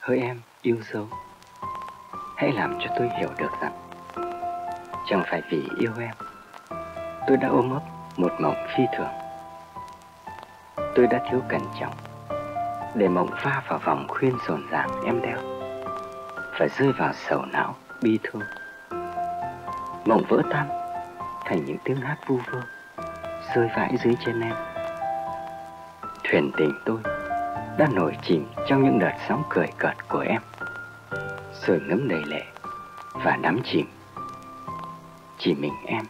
hỡi em, yêu dấu. Hãy làm cho tôi hiểu được rằng, chẳng phải vì yêu em, tôi đã ôm ấp một mộng phi thường. Tôi đã thiếu cẩn trọng để mộng va vào vòng khuyên rộn ràng em đeo. Và rơi vào sầu não, bi thương. Mộng vỡ tan thành những tiếng hát vu vơ, rơi vãi dưới chân em. Thuyền tình tôi đã nổi chìm trong những đợt sóng cười cợt của em. Rồi ngấm đầy lệ và đắm chìm. Chỉ mình em.